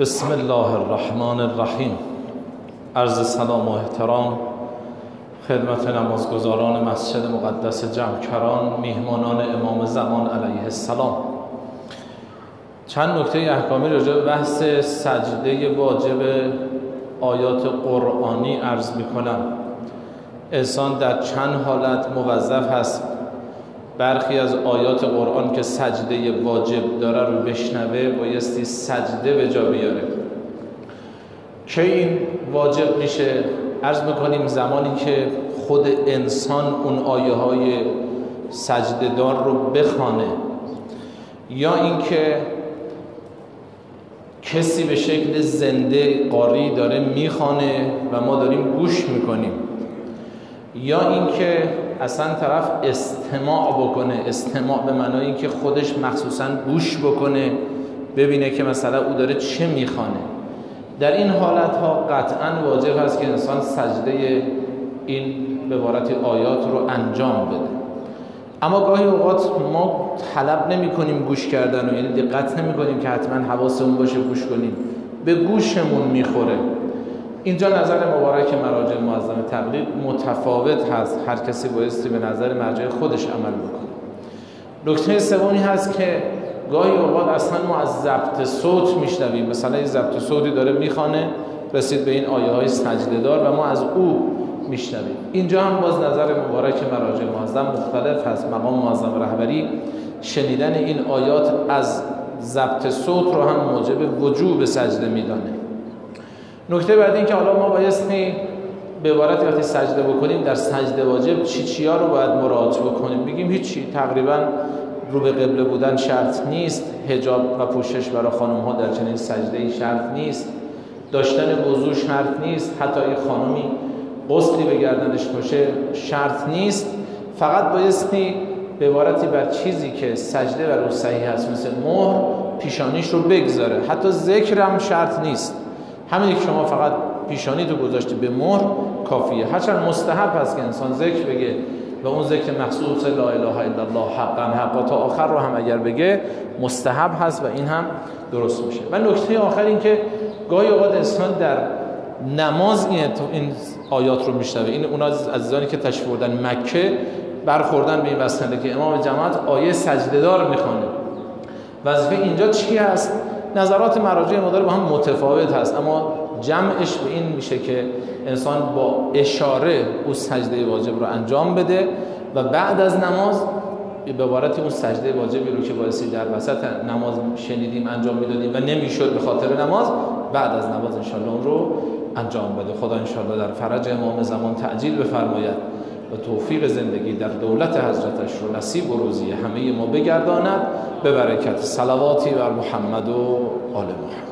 بسم الله الرحمن الرحیم. عرض سلام و احترام. خدمت نمازگزاران مسجد مقدس جمکران میهمانان امام زمان علیه السلام. چند نکته احکامی راجع به بحث سجده واجب آیات قرآنی عرض می کنم انسان در چند حالت موظف هست برخی از آیات قرآن که سجده واجب داره رو بشنوه بایستی سجده به جا بیاره. که این واجب میشه؟ عرض می‌کنیم زمانی که خود انسان اون آیه های سجده دار رو بخوانه یا اینکه کسی به شکل زنده قاری داره می‌خوانه و ما داریم گوش می‌کنیم. یا اینکه اصلا طرف استماع بکنه استماع به معنای اینکه خودش مخصوصا گوش بکنه ببینه که مثلا او داره چه می‌خوانه. در این حالت ها قطعا واجب هست که انسان سجده این به آیات رو انجام بده. اما گاهی اوقات ما طلب نمی کنیم گوش کردن و یعنی دقت نمی کنیم که حتما حواسمون باشه گوش کنیم. به گوشمون می‌خوره. اینجا نظر مبارک مراجع معظم تقلید متفاوت هست. هر کسی بایستی به نظر مرجع خودش عمل بکنه. نکته سومی هست که گاهی اوقات اصلا ما از ضبط صوت میشنویم. مثلا این ضبط صوتی داره می‌خوانه رسید به این آیه های سجده دار و ما از او میشنویم. اینجا هم باز نظر مبارک مراجع معظم مختلف هست. مقام معظم رهبری شنیدن این آیات از ضبط صوت رو هم موجب وجوب سجده میدانه. نکته بعد این که حالا ما بایستی به عبارت وقتی سجده بکنیم در سجده واجب چی چیا رو باید مراعات بکنیم؟ بگیم هیچی. تقریبا رو به قبله بودن شرط نیست. هجاب و پوشش برای خانم ها در چنین سجده ای شرط نیست. داشتن وضو شرط نیست. حتی این خانمی قسلی به گردنش باشه شرط نیست. فقط بایستی به عبارتی بر چیزی که سجده و رو صحیح هست مثل مهر پیشانیش رو بگذاره. حتی ذکرم شرط نیست. همین که شما فقط پیشانی تو گذاشتی به مهر کافیه. هرچند مستحب هست که انسان ذکر بگه و اون ذکر مخصوص لا اله الا الله حقا حقا تا آخر رو هم اگر بگه مستحب هست و این هم درست میشه. و نکته آخر این که گاهی اوقات انسان در نماز این آیات رو میشنوه. این اونا عزیزانی که تشریف بردن مکه برخوردن به این وسنده که امام جماعت آیه سجده دار می‌خوانه. وظیفه اینجا چی هست؟ نظرات مراجع مدار با هم متفاوت هست اما جمعش به این میشه که انسان با اشاره او سجده واجب رو انجام بده و بعد از نماز به عبارت اون سجده واجبی رو که باعثی در وسط نماز شنیدیم انجام می‌دادیم و نمی‌شد به خاطر نماز بعد از نماز انشالله اون رو انجام بده. خدا انشالله در فرج امام زمان تعجیل بفرماید. و توفیق زندگی در دولت حضرتش رو نصیب و روزی همه ما بگرداند به برکت صلواتی بر محمد و آل محمد.